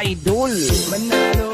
Idol. Manalo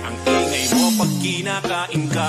ang ingay mo pag kinakain ka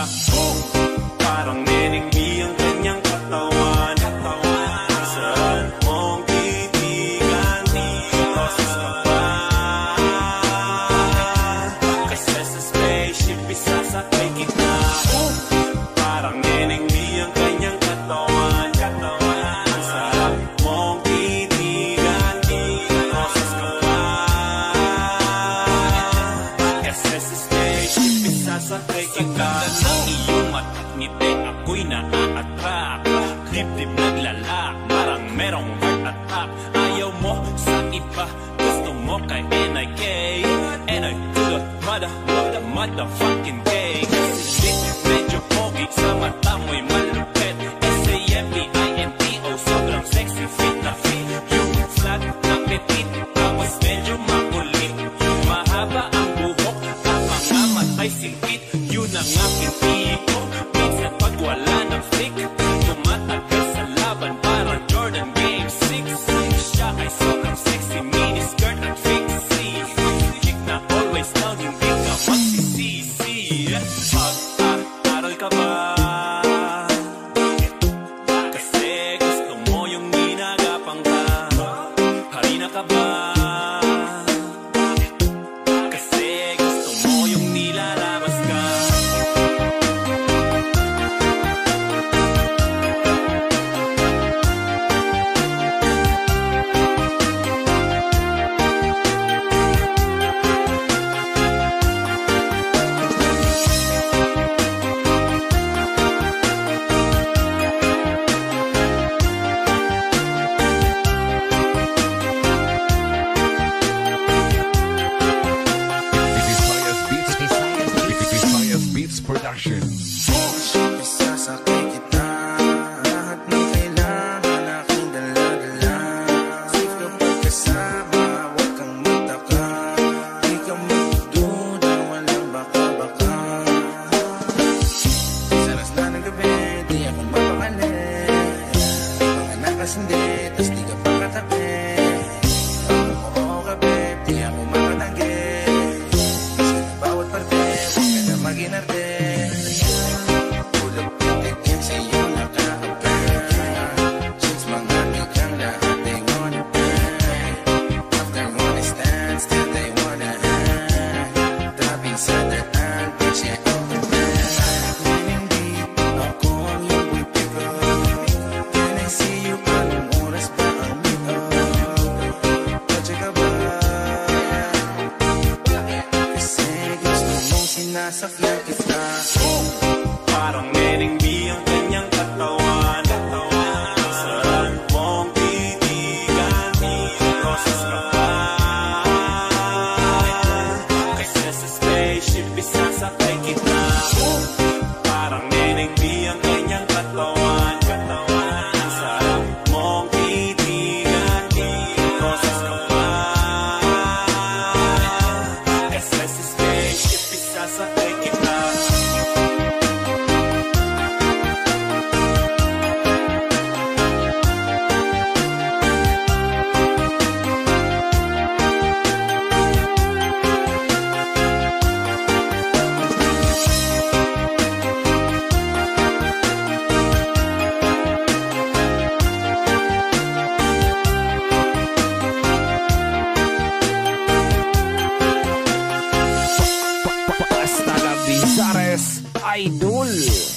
Idol.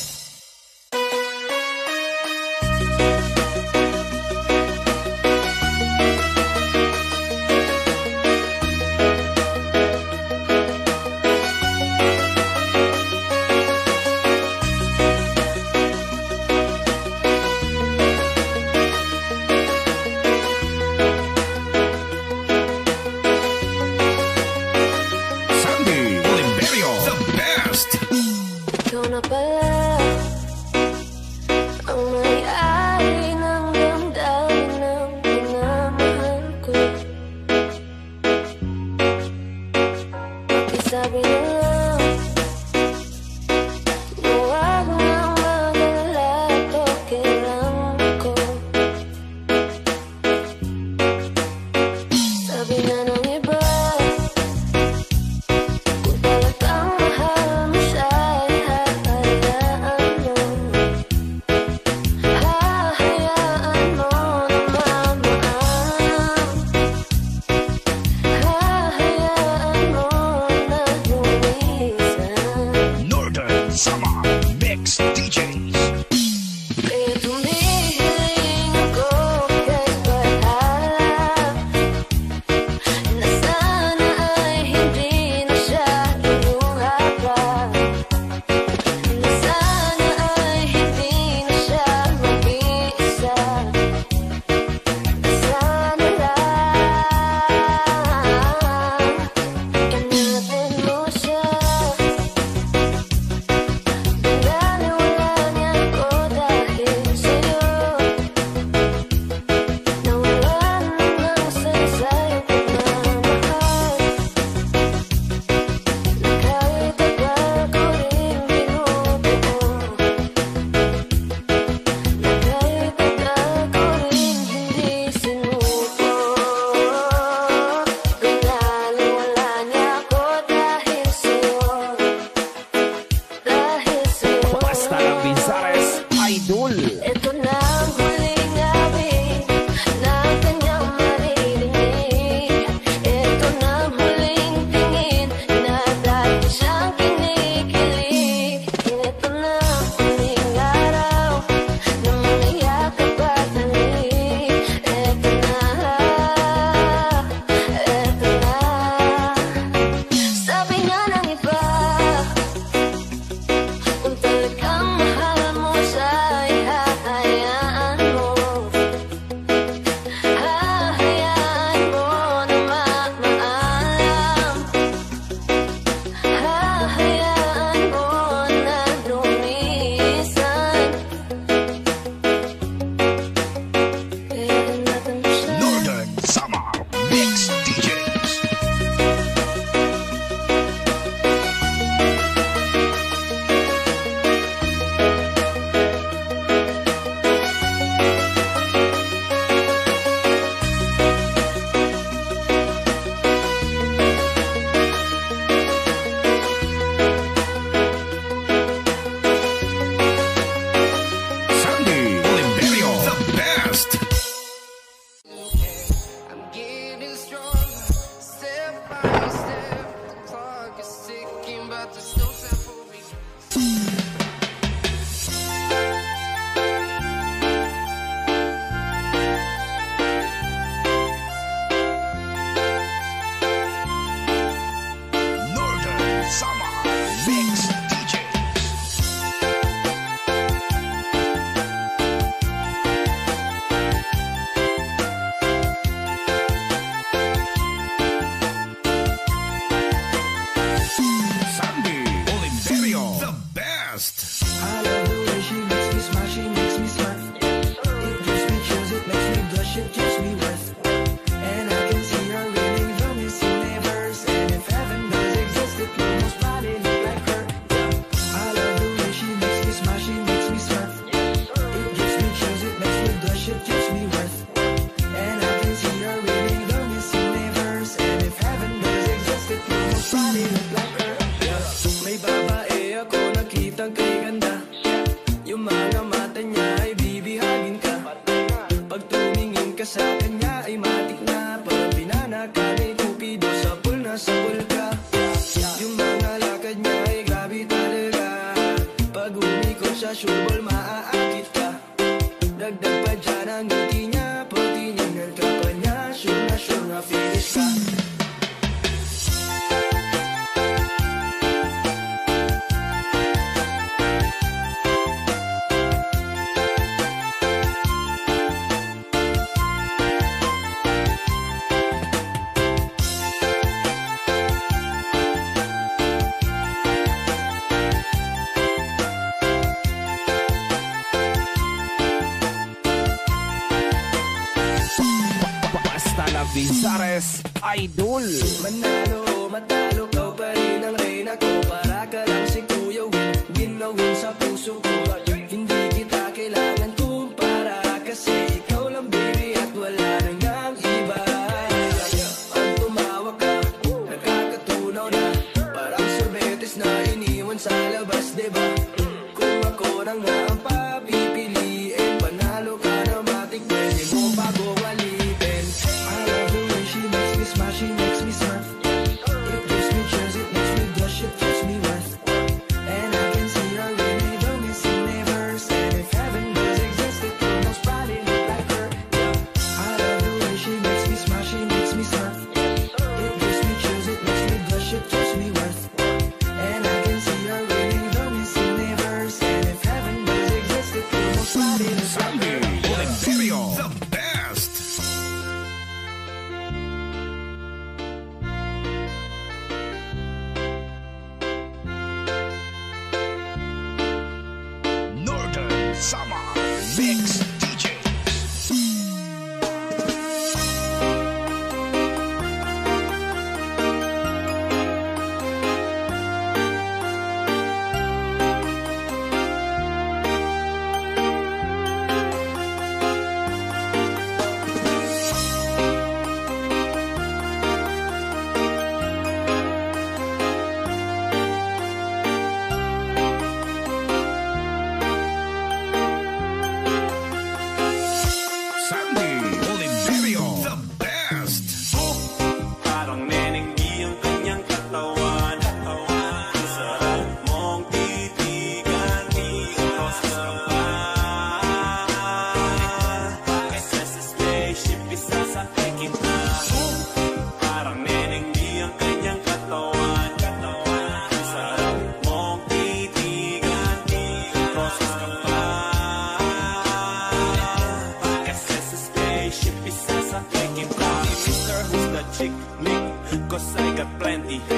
sa labas, diba? Mm. Kung ako na nga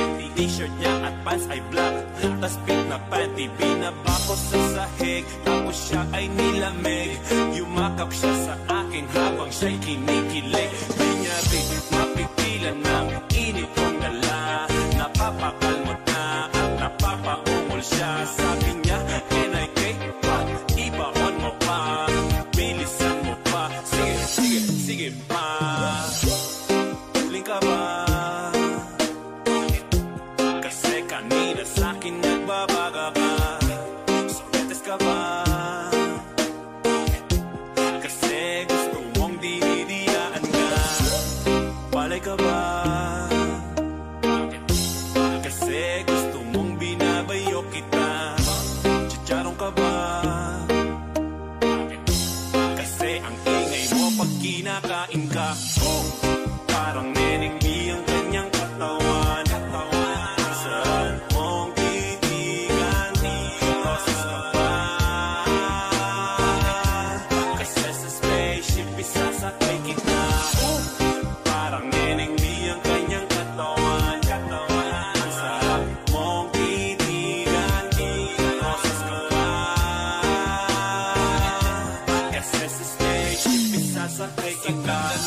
Puti t-shirt niya at pants ay black. Tas pink na panty Binabako sa sahig. Tapos siya ay nilamig. Yumakap siya sa akin Habang siya'y kinikilig. Binyarik, mapig like a bomb. sacar.